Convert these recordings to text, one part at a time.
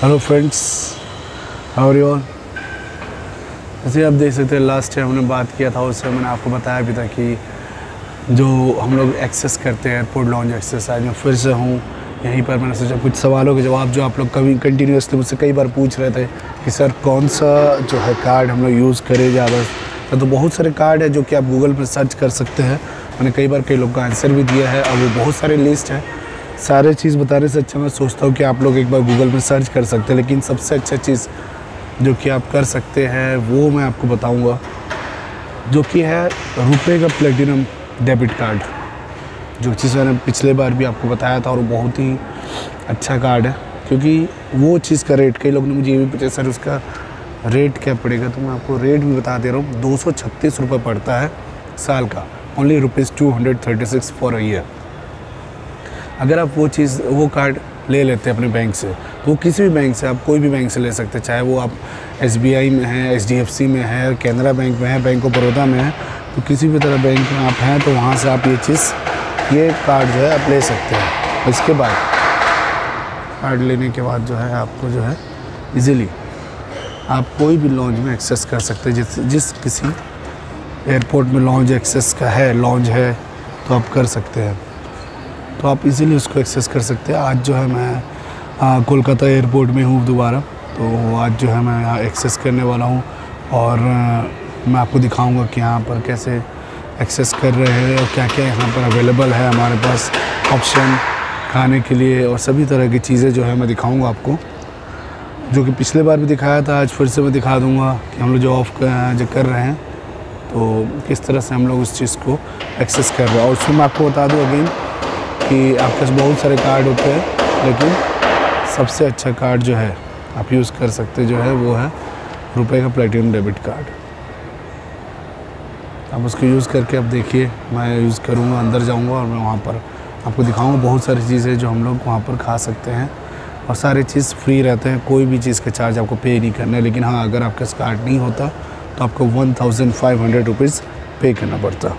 Hello friends how are you all जैसे आप देख सकते हैं लास्ट टाइम हमने बात किया था, उससे मैंने आपको बताया भी था कि जो हम लोग एक्सेस करते हैं एयरपोर्ट लॉन्च एक्सेस आज मैं फिर से हूँ। यहीं पर मैंने सोचा कुछ सवालों के जवाब जो आप लोग कभी कंटिन्यूसली मुझसे कई बार पूछ रहे थे कि, सर, कौन सा जो है कार्ड हम लोग यूज़ करें ज़्यादा? तो बहुत सारे कार्ड है जो कि आप गूगल पर सर्च कर सकते हैं। मैंने कई बार कई लोग का आंसर भी दिया है और वो बहुत सारे लिस्ट है। सारे चीज़ बताने से अच्छा मैं सोचता हूँ कि आप लोग एक बार गूगल पर सर्च कर सकते हैं, लेकिन सबसे अच्छा चीज़ जो कि आप कर सकते हैं, वो मैं आपको बताऊँगा, जो कि है रुपए का प्लेटिनम डेबिट कार्ड जो चीज़ मैंने पिछले बार भी आपको बताया था और बहुत ही अच्छा कार्ड है, क्योंकि वो चीज़ का रेट कई लोग ने मुझे ये भी पूछा, सर, उसका रेट क्या पड़ेगा? तो मैं आपको रेट भी बता दे रहा हूँ। दो सौ रुपये पड़ता है साल का। Only rupees two hundred thirty six for a year अगर आप वो चीज़, वो कार्ड ले लेते हैं अपने बैंक से तो वो किसी भी बैंक से आप कोई भी बैंक से ले सकते हैं। चाहे वो आप एसबीआई में है एच में है कैनरा बैंक में है बैंक ऑफ़ बड़ौदा में है तो किसी भी तरह बैंक में आप हैं तो वहाँ से आप ये चीज़, ये कार्ड जो है आप ले सकते हैं। इसके बाद कार्ड लेने के बाद जो है आपको जो है इजीली आप कोई भी लॉन्च में एक्सेस कर सकते हैं। जिस जिस किसी एयरपोर्ट में लॉन्च एक्सेस का है लॉन्च है तो आप कर सकते हैं। तो आप इजीली उसको एक्सेस कर सकते हैं। आज जो है मैं कोलकाता एयरपोर्ट में हूँ दोबारा तो आज जो है मैं यहाँ एक्सेस करने वाला हूँ और मैं आपको दिखाऊँगा कि यहाँ पर कैसे एक्सेस कर रहे हैं और क्या क्या यहाँ पर अवेलेबल है हमारे पास ऑप्शन खाने के लिए और सभी तरह की चीज़ें जो है मैं दिखाऊँगा आपको। जो कि पिछले बार भी दिखाया था, आज फिर से मैं दिखा दूँगा कि हम लोग जो ऑफ़ जो कर रहे हैं तो किस तरह से हम लोग उस चीज़ को एक्सेस कर रहे हैं। और उसमें मैं आपको बता दूँ अगेन कि आपके पास बहुत सारे कार्ड होते हैं, लेकिन सबसे अच्छा कार्ड जो है, आप यूज़ कर सकते जो है, वो है रुपए का प्लेटिनम डेबिट कार्ड आप उसको यूज़ करके अब देखिए, मैं यूज़ करूँगा, अंदर जाऊँगा और मैं वहाँ पर आपको दिखाऊँगा बहुत सारी चीज़ें जो हम लोग वहाँ पर खा सकते हैं। और सारे चीज़ फ्री रहते हैं, कोई भी चीज़ का चार्ज आपको पे नहीं करना है, लेकिन हाँ अगर आपका कार्ड नहीं होता तो आपको one thousand five hundred rupees pay करना पड़ता।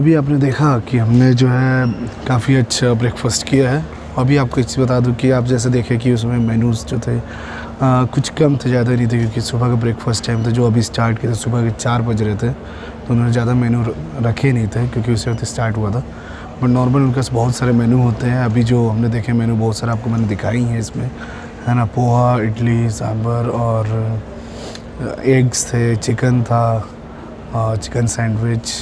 अभी आपने देखा कि हमने जो है काफ़ी अच्छा ब्रेकफास्ट किया है। अभी आपको एक चीज़ बता दूँ कि आप जैसे देखें कि उसमें मेनूज़ जो थे आ, कुछ कम थे ज़्यादा नहीं थे क्योंकि सुबह का ब्रेकफास्ट टाइम था जो अभी स्टार्ट किए थे सुबह के चार बज रहे थे तो उन्होंने ज़्यादा मेनू रखे नहीं थे क्योंकि उसी वक्त स्टार्ट हुआ था। बट नॉर्मल उनके बहुत सारे मेनू होते हैं। अभी जो हमने देखे मेनू बहुत सारे आपको मैंने दिखाई हैं इसमें। है ना पोहा इडली सांभर और एग्स थे चिकन था चिकन सैंडविच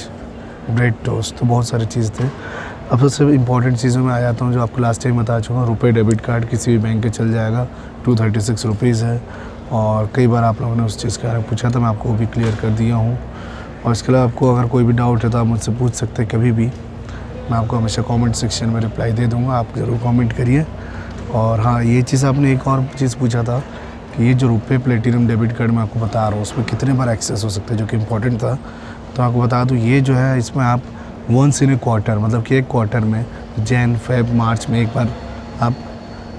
ब्रेड टोस्ट तो बहुत सारी चीज़ थे। अब सबसे इंपॉर्टेंट चीज़ों में आ जाता हूँ जो आपको लास्ट टाइम बता चुका हूँ। रुपये डेबिट कार्ड किसी भी बैंक के चल जाएगा टू थर्टी सिक्स रुपीज़ है। और कई बार आप लोगों ने उस चीज़ के बारे में पूछा था, मैं आपको वो भी क्लियर कर दिया हूँ। और इसके अलावा आपको अगर कोई भी डाउट है तो आप मुझसे पूछ सकते हैं कभी भी। मैं आपको हमेशा कमेंट सेक्शन में रिप्लाई दे दूँगा, आप ज़रूर कमेंट करिए। और हाँ ये चीज़ आपने एक और चीज़ पूछा था कि ये जो रुपये प्लेटिनम डेबिट कार्ड मैं आपको बता रहा हूँ, उसमें कितने बार एक्सेस हो सकते हैं, जो कि इम्पोर्टेंट था। तो आपको बता दूँ, ये जो है, इसमें आप वंस इन ए क्वार्टर मतलब कि एक क्वार्टर में जैन फेब मार्च में एक बार आप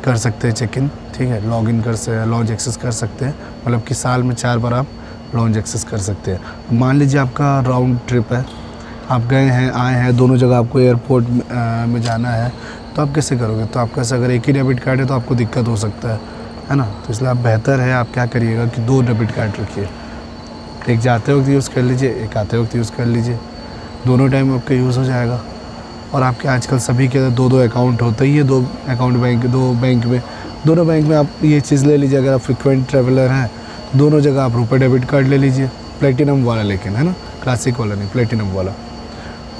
कर सकते हैं चेक इन ठीक है? लॉग इन कर सकते लॉन्च एक्सेस कर सकते हैं मतलब कि साल में चार बार आप लॉन्च एक्सेस कर सकते हैं। मान लीजिए आपका राउंड ट्रिप है, आप गए हैं, आए हैं, दोनों जगह आपको एयरपोर्ट में जाना है तो आप कैसे करोगे? तो आपके अगर एक ही डेबिट कार्ड है तो आपको दिक्कत हो सकता है है ना? तो इसलिए आप बेहतर है, आप क्या करिएगा कि दो डेबिट कार्ड रखिए। एक जाते वक्त यूज़ कर लीजिए, एक आते वक्त यूज़ कर लीजिए। दोनों टाइम आपका यूज़ हो जाएगा। और आपके आजकल सभी के अंदर दो दो अकाउंट होते ही है, दो अकाउंट बैंक दो बैंक में। दोनों बैंक में आप ये चीज़ ले लीजिए, अगर आप फ्रिक्वेंट ट्रेवलर हैं दोनों जगह आप रुपये डेबिट कार्ड ले लीजिए। प्लेटिनम वाला लेकिन है ना? क्लासिक वाला नहीं प्लेटिनम वाला।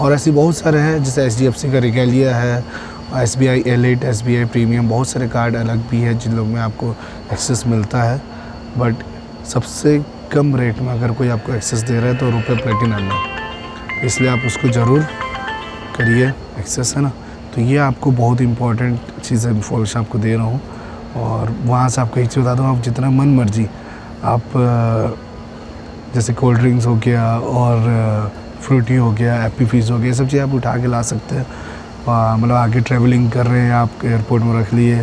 और ऐसी बहुत सारे हैं, जैसे एच डी एफ़ सी का रिगेलिया है S B I elite S B I premium बहुत सारे कार्ड अलग भी है जिन लोग में आपको एक्सेस मिलता है। बट सबसे कम रेट में अगर कोई आपको एक्सेस दे रहा है तो रुपये प्लेटिनम में इसलिए आप उसको ज़रूर करिए एक्सेस है ना? तो ये आपको बहुत इंपॉर्टेंट चीज़ है इन्फॉर्मेशन आपको दे रहा हूँ। और वहाँ से आपको एक चीज़ बता दूँ, आप जितना मन मर्ज़ी, आप जैसे कोल्ड ड्रिंक्स हो गया और फ्रूटी हो गया एप्पी फ़ीस हो गया, ये सब चीज़ आप उठा के ला सकते हैं। मतलब आगे ट्रैवलिंग कर रहे हैं, आप एयरपोर्ट में रख लिए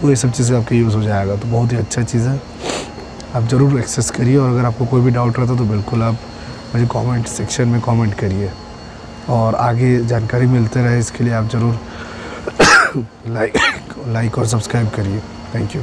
तो ये सब चीज़ें आपके यूज़ हो जाएगा। तो बहुत ही अच्छा चीज़ है। आप ज़रूर एक्सेस करिए और अगर आपको कोई भी डाउट रहता तो बिल्कुल आप मुझे कमेंट सेक्शन में कमेंट करिए। और आगे जानकारी मिलते रहे, इसके लिए आप ज़रूर लाइक लाइक और सब्सक्राइब करिए। Thank you